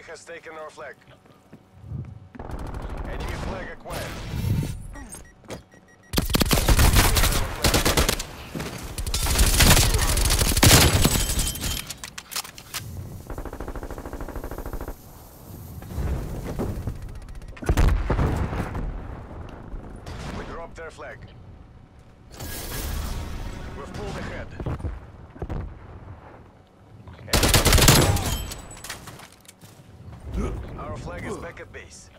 has taken our flag. Enemy flag acquired. We dropped their flag. We've pulled ahead. a base.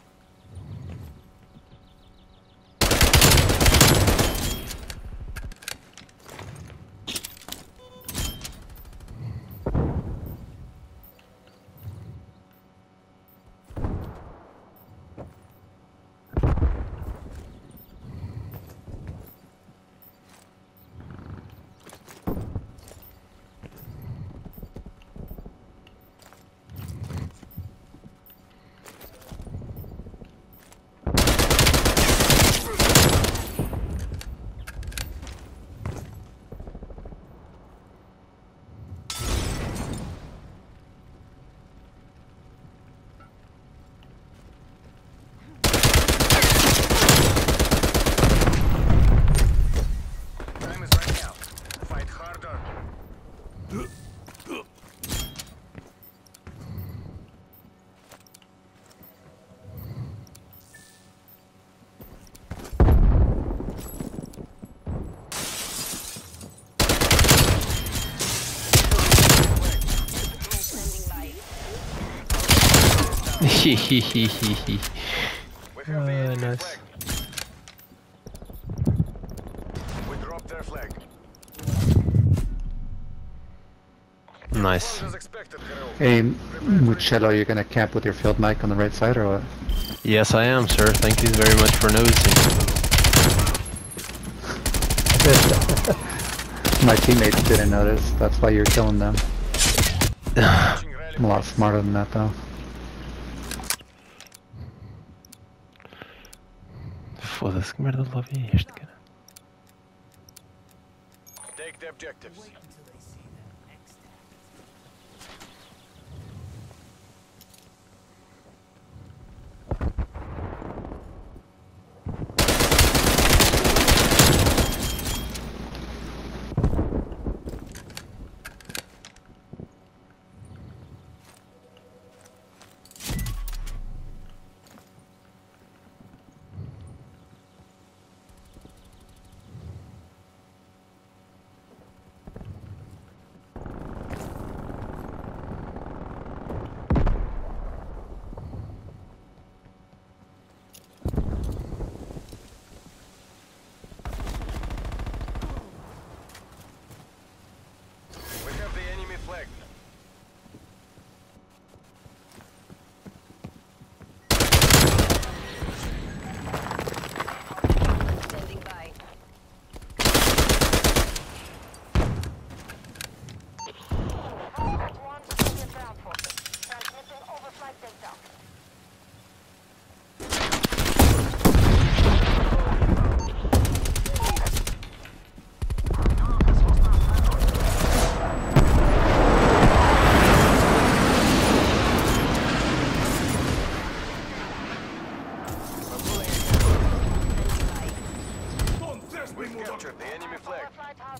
Hihihihihi. We have the Ah, enemy nice. Nice. As expected, Hero. Hey, Mucello, you're gonna camp with your field mic on the right side or what? Yes, I am, sir. Thank you very much for noticing. My teammates didn't notice. That's why you're killing them. I'm a lot smarter than that though. Foda-se, que merda de lobby é este, cara? Take the objectives.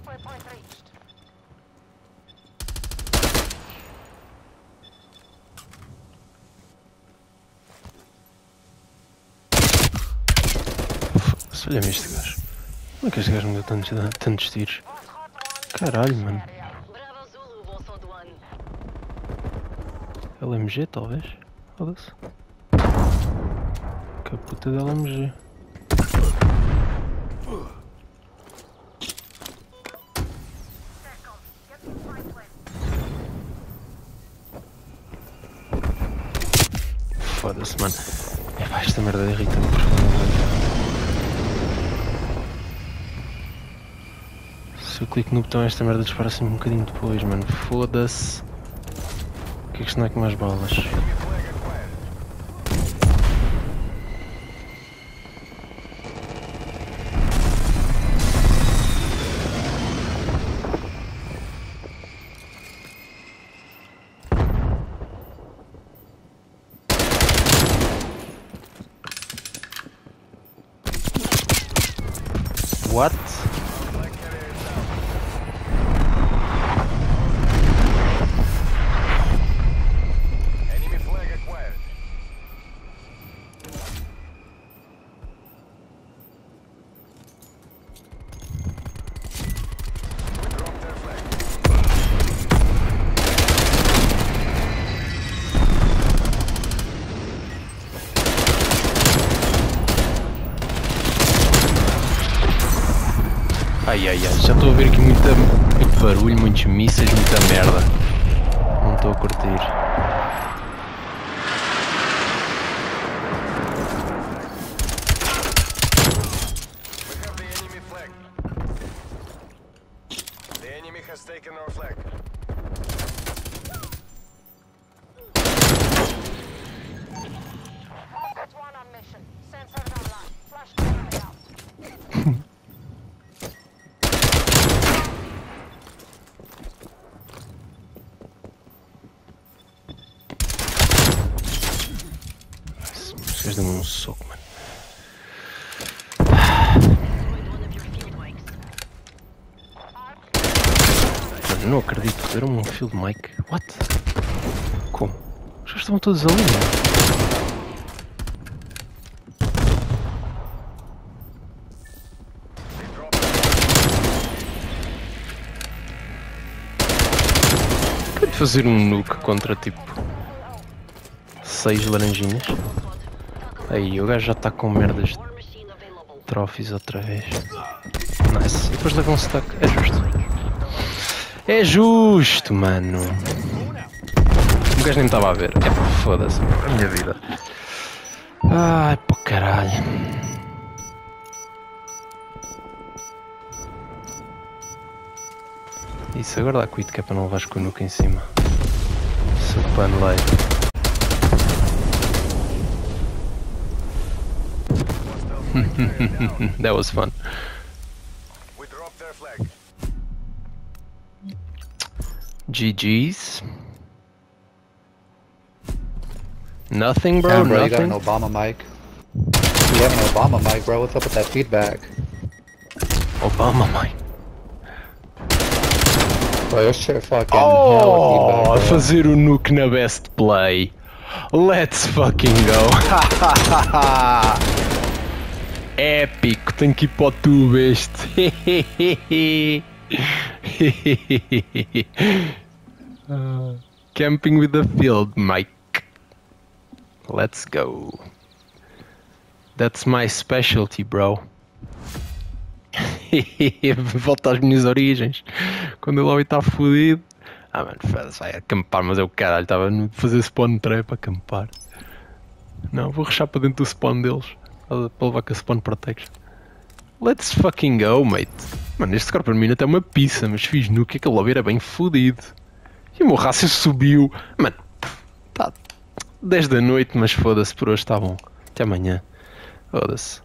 Halfway point reached. Olha-me este gajo. Como é que este gajo me deu tantos, tantos tiros? Caralho, mano. LMG, talvez? Foda-se. Que puta de LMG. Foda-se, mano. Epá, esta merda irrita-me profundamente. Se eu clico no botão, esta merda dispara sempre um bocadinho depois, mano. Foda-se. O que é que isto não é com mais balas? What? Ai ai ai, já estou a ver aqui muita, muito barulho, muitos mísseis, muita merda. Não estou a curtir. The enemy has taken our flag. Soco, mano. Mano, não acredito, deram um field mic. What? Como? Gajos estavam todos ali, mano. Fazer um nuke contra tipo. seis laranjinhas. Aí, o gajo já está com merdas de trophies outra vez. Nice. Depois leva um stack. É justo. É justo, mano. O gajo nem estava a ver. É pá, foda-se. A minha vida. Ai, pô, caralho. Isso, agora dá quit que é para não levares com o nuke em cima. Seu paneleiro. That was fun. We dropped their flag. GG's. Nothing, bro. Damn, bro, you got an Obama mic. You have an Obama mic, bro. What's up with that feedback? Obama, mic. Bro, your shit fucking Oh, hell feedback, bro. fazer o nuke na best play. Let's fucking go. Épico, tenho que ir para o tubo este. Ah, Camping with the field, Mike. Let's go. That's my specialty, bro. Volta às minhas origens. Quando o lobby está fodido. Ah, mano, vai acampar, mas eu caralho, estava a fazer spawn trap a acampar. Não, vou rechar para dentro do spawn deles. Para levar com a spawn protection. Let's fucking go, mate. Mano, este para mim até uma pizza, mas fiz no que aquele lobby era bem fodido. E o meu subiu. Mano, tá 10 da noite, mas foda-se, por hoje está bom. Até amanhã. Foda-se.